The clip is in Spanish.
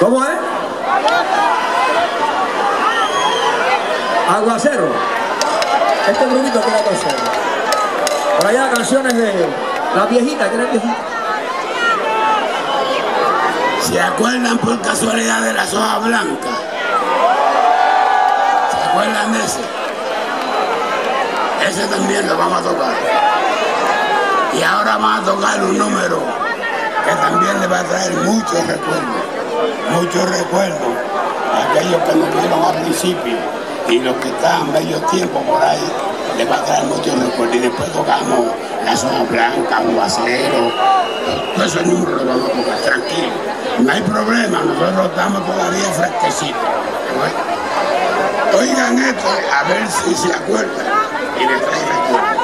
¿Cómo es? Aguacero. Este grupito era aguacero. Por allá canciones de la viejita, que era viejita. ¿Se acuerdan por casualidad de las hojas blancas? ¿Se acuerdan de ese? Ese también lo vamos a tocar. Y ahora vamos a tocar un número que también le va a traer muchos recuerdos. Muchos recuerdos a aquellos que nos vieron al principio y los que están medio tiempo por ahí le va a traer muchos recuerdos. Y después tocamos las hojas blancas, aguacero, todos esos números los vamos a tocar, tranquilo. No hay problema, nosotros estamos todavía fresquecitos. ¿no? Oigan esto, a ver si se acuerdan y les trae recuerdos.